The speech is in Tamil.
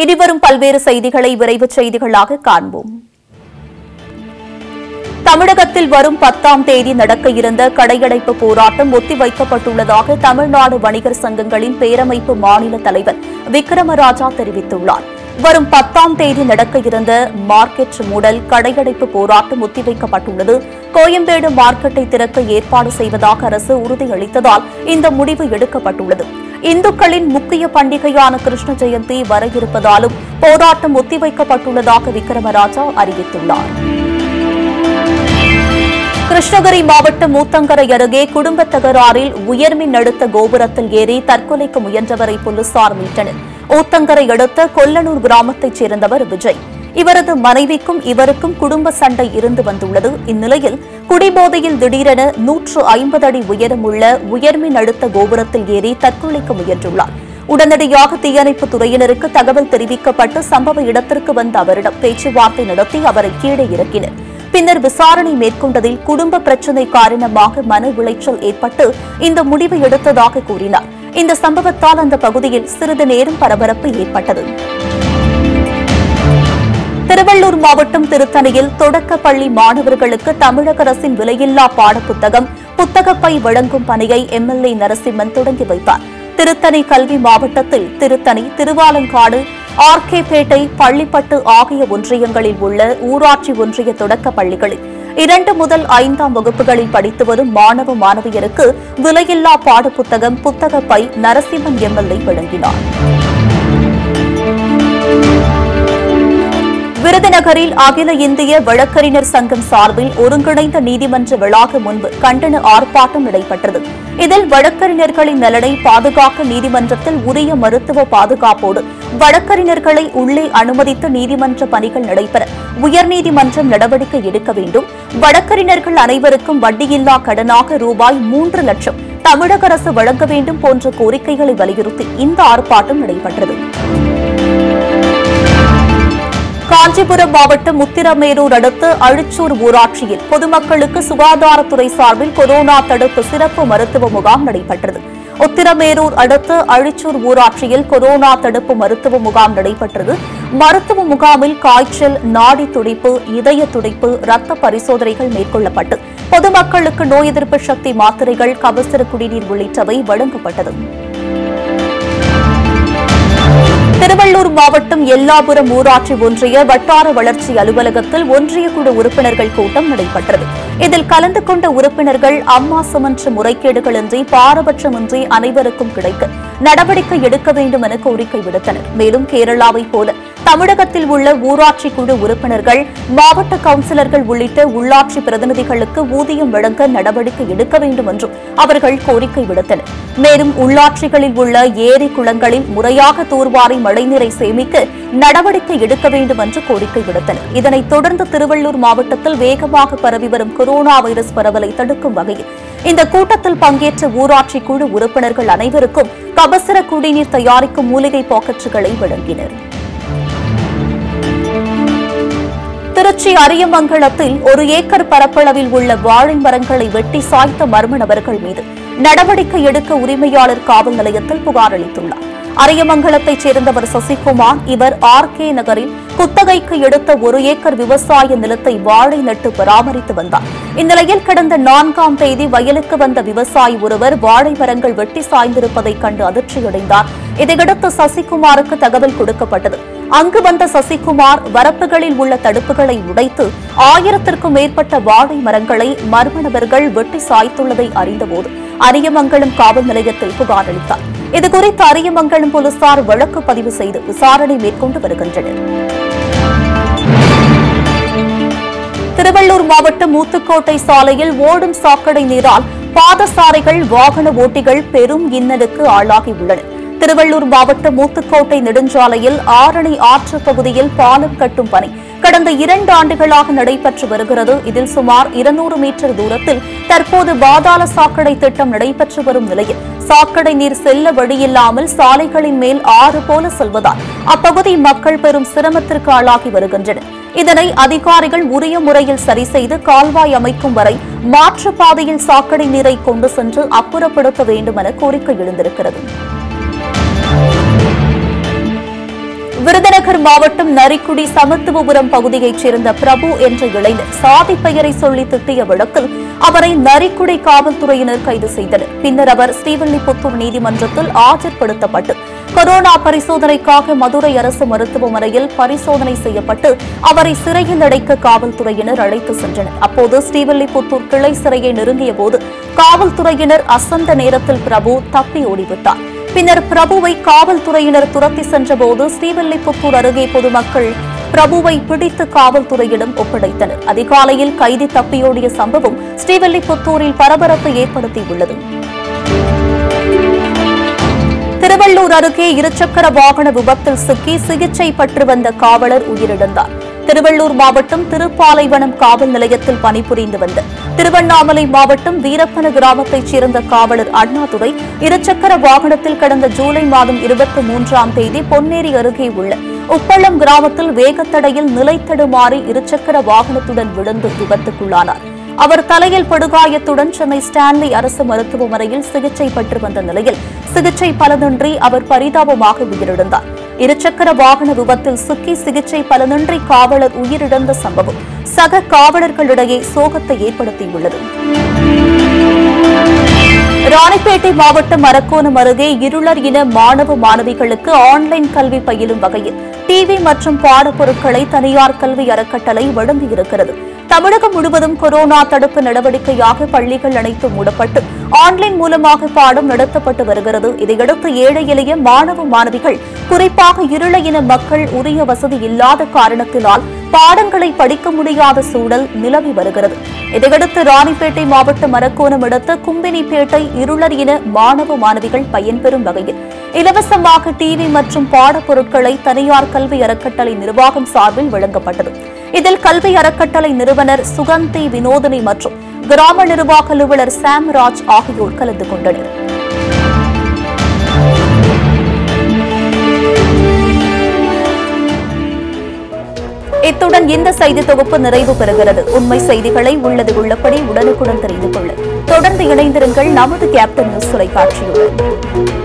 இனிவரும் பல்வேறு செய்திகளை விரைவு செய்திகளாக காண்போம். தமிழகத்தில் வரும் பத்தாம் தேதி நடக்க இருந்த கடையடைப்பு போராட்டம் ஒத்திவைக்கப்பட்டுள்ளதாக தமிழ்நாடு வணிகர் சங்கங்களின் பேரமைப்பு மாநில தலைவர் விக்ரமராஜா தெரிவித்துள்ளார். வரும் பத்தாம் தேதி நடக்க இருந்த மார்க்கெட் மூடல் கடையடைப்பு போராட்டம் ஒத்திவைக்கப்பட்டுள்ளது. கோயம்பேடு மார்க்கெட்டை திறக்க ஏற்பாடு செய்வதாக அரசு உறுதியளித்ததால் இந்த முடிவு எடுக்கப்பட்டுள்ளது. இந்துக்களின் முக்கிய பண்டிகையான கிருஷ்ண ஜெயந்தி வர இருப்பதாலும் போராட்டம் ஒத்திவைக்கப்பட்டுள்ளதாக விக்ரமராஜா அறிவித்துள்ளார். கிருஷ்ணகிரி மாவட்டம் மூத்தங்கரை அருகே குடும்ப தகராறில் உயர்மின் அடுத்த கோபுரத்தில் ஏறி தற்கொலைக்கு முயன்றவரை போலீசார் மீட்டனர். ஊத்தங்கரை அடுத்த கொல்லனூர் கிராமத்தைச் சேர்ந்தவர் விஜய். இவரது மனைவிக்கும் இவருக்கும் குடும்ப சண்டை இருந்து வந்துள்ளது. இந்நிலையில் குடிபோதையில் திடீரென நூற்று ஐம்பது அடி உயரமுள்ள உயர்மின் அடுத்த கோபுரத்தில் ஏறி தற்கொலைக்க முயன்றுள்ளார். உடனடியாக தீயணைப்புத் துறையினருக்கு தகவல் தெரிவிக்கப்பட்டு சம்பவ இடத்திற்கு வந்த அவரிடம் பேச்சுவார்த்தை நடத்தி அவரை கீழே இறக்கினர். பின்னர் விசாரணை மேற்கொண்டதில் குடும்ப பிரச்சினை காரணமாக மன உளைச்சல் ஏற்பட்டு இந்த முடிவை எடுத்ததாக கூறினார். இந்த சம்பவத்தால் அந்த பகுதியில் சிறிது நேரம் பரபரப்பு ஏற்பட்டது. திருவள்ளூர் மாவட்டம் திருத்தணியில் தொடக்க பள்ளி மாணவர்களுக்கு தமிழக அரசின் விலையில்லா பாடப்புத்தகம் புத்தகப்பை வழங்கும் பணியை எம்எல்ஏ நரசிம்மன் தொடங்கி வைத்தார். திருத்தணி கல்வி மாவட்டத்தில் திருத்தணி திருவாலங்காடு ஆர்கேபேட்டை பள்ளிப்பட்டு ஆகிய ஒன்றியங்களில் உள்ள ஊராட்சி ஒன்றிய தொடக்க பள்ளிகளில் இரண்டு முதல் ஐந்தாம் வகுப்புகளில் படித்து வரும் மாணவ மாணவியருக்கு விலையில்லா பாடப்புத்தகம் புத்தகப்பை நரசிம்மன் எம்எல்ஏ வழங்கினார். விருதுநகரில் அகில இந்திய வழக்கறிஞர் சங்கம் சார்பில் ஒருங்கிணைந்த நீதிமன்ற வளாகம் முன்பு கண்டன ஆர்ப்பாட்டம் நடைபெற்றது. இதில் வழக்கறிஞர்களின் நலனை பாதுகாக்க நீதிமன்றத்தில் உரிய மருத்துவ பாதுகாப்போடு வழக்கறிஞர்களை உள்ளே அனுமதித்து நீதிமன்ற பணிகள் நடைபெற உயர்நீதிமன்றம் நடவடிக்கை எடுக்க வேண்டும். வழக்கறிஞர்கள் அனைவருக்கும் வட்டியில்லா கடனாக ரூபாய் மூன்று லட்சம் தமிழக அரசு வழங்க வேண்டும் போன்ற கோரிக்கைகளை வலியுறுத்தி இந்த ஆர்ப்பாட்டம் நடைபெற்றது. காஞ்சிபுரம் மாவட்டம் முத்திரமேரூர் அடுத்து அழிச்சூர் ஊராட்சியில் பொதுமக்களுக்கு சுகாதாரத்துறை சார்பில் கொரோனா தடுப்பு சிறப்பு மருத்துவ முகாம் நடைபெற்றது. உத்திரமேரூர் அடுத்து அழிச்சூர் ஊராட்சியில் கொரோனா தடுப்பு மருத்துவ முகாம் நடைபெற்றது. மருத்துவ முகாமில் காய்ச்சல் நாடி துடிப்பு இதய துடிப்பு ரத்த பரிசோதனைகள் மேற்கொள்ளப்பட்டு. பொதுமக்களுக்கு நோய் எதிர்ப்பு சக்தி மாத்திரைகள் கபசுர குடிநீர் உள்ளிட்டவை வழங்கப்பட்டது. திருவள்ளூர் மாவட்டம் எல்லாபுரம் ஊராட்சி ஒன்றிய வட்டார வளர்ச்சி அலுவலகத்தில் ஒன்றிய குழு உறுப்பினர்கள் கூட்டம் நடைபெற்றது. இதில் கலந்து கொண்ட உறுப்பினர்கள் அம்மா சுமன்ற முறைகேடுகளின்றி பாரபட்சமின்றி அனைவருக்கும் கிடைக்க நடவடிக்கை எடுக்க வேண்டும் என கோரிக்கை விடுத்தனர். மேலும் கேரளாவைப் போல தமிழகத்தில் உள்ள ஊராட்சி குழு உறுப்பினர்கள் மாவட்ட கவுன்சிலர்கள் உள்ளிட்ட உள்ளாட்சி பிரதிநிதிகளுக்கு ஊதியம் வழங்க நடவடிக்கை எடுக்க வேண்டும் என்றும் அவர்கள் கோரிக்கை விடுத்தனர். மேலும் உள்ளாட்சிகளில் உள்ள ஏரி குளங்களில் முறையாக தூர்வாரி மழைநீரை சேமிக்க நடவடிக்கை எடுக்க வேண்டும் என்று கோரிக்கை விடுத்தனர். இதனைத் தொடர்ந்து திருவள்ளூர் மாவட்டத்தில் வேகமாக பரவி வரும் கொரோனா வைரஸ் பரவலை தடுக்கும் வகையில் இந்த கூட்டத்தில் பங்கேற்ற ஊராட்சி குழு உறுப்பினர்கள் அனைவருக்கும் கபசர குடிநீர் தயாரிக்கும் மூலிகை பாக்கெட்டுகளை வழங்கினர். திருச்சி அரியமங்கலத்தில் ஒரு ஏக்கர் பரப்பளவில் உள்ள வாழை மரங்களை வெட்டி சாய்த்த மர்ம நபர்கள் மீது நடவடிக்கை எடுக்க உரிமையாளர் காவல் நிலையத்தில் புகார் அளித்துள்ளார். அரியமங்கலத்தைச் சேர்ந்தவர் சசிகுமார் இவர் ஆர் கே நகரில் குத்தகைக்கு எடுத்த ஒரு ஏக்கர் விவசாய நிலத்தை வாழை நட்டு பராமரித்து வந்தார். இந்நிலையில் கடந்த நான்காம் தேதி வயலுக்கு வந்த விவசாயி ஒருவர் வாழை மரங்கள் வெட்டி சாய்ந்திருப்பதைக் கண்டு அதிர்ச்சியடைந்தார். இதையடுத்து சசிகுமாருக்கு தகவல் கொடுக்கப்பட்டது. அங்கு வந்த சசிகுமார் வரப்புகளில் உள்ள தடுப்புகளை உடைத்து ஆயிரத்திற்கும் மேற்பட்ட வாழை மரங்களை மர்ம நபர்கள் வெட்டி சாய்த்துள்ளதை அறிந்தபோது அரியமங்கலம் காவல் நிலையத்தில் புகார் அளித்தார். இதுகுறித்து அரியமங்கலம் போலீசார் வழக்கு பதிவு செய்து விசாரணை மேற்கொண்டு வருகின்றனர். திருவள்ளூர் மாவட்டம் மூத்துக்கோட்டை சாலையில் ஓடும் சாக்கடை நீரால் பாதசாரைகள் வாகன ஓட்டிகள் பெரும் இன்னலுக்கு ஆளாகியுள்ளனர் திருவள்ளூர் மாவட்டம் மூத்துக்கோட்டை நெடுஞ்சாலையில் ஆரணி ஆற்று பகுதியில் பாலம் கட்டும் பணி கடந்த இரண்டு ஆண்டுகளாக நடைபெற்று வருகிறது. இதில் சுமார் இருநூறு மீட்டர் தூரத்தில் தற்போது பாதாள சாக்கடை திட்டம் நடைபெற்று வரும் நிலையில் சாக்கடை நீர் செல்ல வழியில்லாமல் சாலைகளின் மேல் ஆறு போல செல்வதால் அப்பகுதி மக்கள் பெரும் சிரமத்திற்கு ஆளாகி வருகின்றனர். இதனை அதிகாரிகள் உரிய முறையில் சரி செய்து கால்வாய் அமைக்கும் வரை மாற்றுப் பாதையில் சாக்கடை நீரை கொண்டு சென்று அப்புறப்படுத்த வேண்டும் என கோரிக்கை எழுந்திருக்கிறது. விருதுநகர் மாவட்டம் நரிக்குடி சமத்துவபுரம் பகுதியைச் சேர்ந்த பிரபு என்ற இளைஞர் சாதி பெயரை சொல்லி திட்டிய வழக்கில் அவரை நரிக்குடி காவல்துறையினர் கைது செய்தனர். பின்னர் அவர் ஸ்ரீவில்லிபுத்தூர் நீதிமன்றத்தில் ஆஜர்படுத்தப்பட்டு கொரோனா பரிசோதனைக்காக மதுரை அரசு மருத்துவமனையில் பரிசோதனை செய்யப்பட்டு அவரை சிறையில் அடைக்க காவல்துறையினர் அழைத்து சென்றனர். அப்போது ஸ்ரீவில்லிபுத்தூர் கிளை சிறையை நெருங்கிய போது காவல்துறையினர் அசந்த நேரத்தில் பிரபு தப்பி ஓடிவிட்டார். பின்னர் பிரபுவை காவல்துறையினர் துரத்தி சென்றபோது ஸ்ரீவில்லிபுத்தூர் அருகே பொதுமக்கள் பிரபுவை பிடித்து காவல்துறையிடம் ஒப்படைத்தனர். அதிகாலையில் கைதி தப்பியோடிய சம்பவம் ஸ்ரீவில்லிபுத்தூரில் பரபரப்பை ஏற்படுத்தியுள்ளது. திருவள்ளூர் அருகே இருசக்கர வாகன விபத்தில் சிக்கி சிகிச்சை பெற்று வந்த காவலர் உயிரிழந்தார். திருவள்ளூர் மாவட்டம் திருப்பாலைவனம் காவல் நிலையத்தில் பணிபுரிந்து வந்த திருவண்ணாமலை மாவட்டம் வீரப்பன கிராமத்தைச் சேர்ந்த காவலர் அண்ணாதுரை இருசக்கர வாகனத்தில் கடந்த ஜூலை மாதம் இருபத்தி மூன்றாம் தேதி பொன்னேரி அருகே உள்ள உப்பளம் கிராமத்தில் வேகத்தடையில் நிலைத்தடுமாறி இருசக்கர வாகனத்துடன் விழுந்து விபத்துக்குள்ளானார். அவர் தலையில் படுகாயத்துடன் சென்னை ஸ்டான்லி அரசு மருத்துவமனையில் சிகிச்சை பெற்று வந்த நிலையில் சிகிச்சை பலனின்றி அவர் பரிதாபமாக உயிரிழந்தார். இருசக்கர வாகன விபத்தில் சிக்கி சிகிச்சை பலனின்றி காவலர் உயிரிழந்த சம்பவம் சக காவலர்களிடையே சோகத்தை ஏற்படுத்தியுள்ளது. ராணிப்பேட்டை மாவட்டம் அரக்கோணம் அருகே இருளர் இன மாணவ மாணவிகளுக்கு ஆன்லைன் கல்வி பயிலும் வகையில் டிவி மற்றும் பாடப்பொருட்களை தனியார் கல்வி அறக்கட்டளை வழங்கியிருக்கிறது. தமிழகம் முழுவதும் கொரோனா தடுப்பு நடவடிக்கையாக பள்ளிகள் அனைத்தும் மூடப்பட்டு ஆன்லைன் மூலமாக பாடம் நடத்தப்பட்டு வருகிறது. இதையடுத்து ஏழை எளிய மாணவ மாணவிகள் குறிப்பாக இருள இன மக்கள் உரிய வசதி இல்லாத காரணத்தினால் பாடங்களை படிக்க முடியாத சூழல் நிலவி வருகிறது. இதையடுத்து ராணிப்பேட்டை மாவட்ட மரக்கோணம் அடுத்த கும்பினிப்பேட்டை இருளர் இன மாணவ மாணவிகள் பயன்பெறும் வகையில் இலவசமாக டிவி மற்றும் பாடப்பொருட்களை தனியார் கல்வி அறக்கட்டளை நிர்வாகம் சார்பில் வழங்கப்பட்டது. இதில் கல்வி அறக்கட்டளை நிறுவனர் சுகந்தி வினோதினி மற்றும் கிராம நிர்வாக அலுவலர் சாம்ராஜ் ஆகியோர் கலந்து கொண்டனர். இத்துடன் இந்த செய்தி தொகுப்பு நிறைவு பெறுகிறது. உண்மை செய்திகளை உள்ளது உள்ளபடி உடனுக்குடன் தெரிந்து கொள்ள. தொடர்ந்து இணைந்திருங்கள் நமது கேப்டன் நியூஸ் தொலைக்காட்சியுடன்.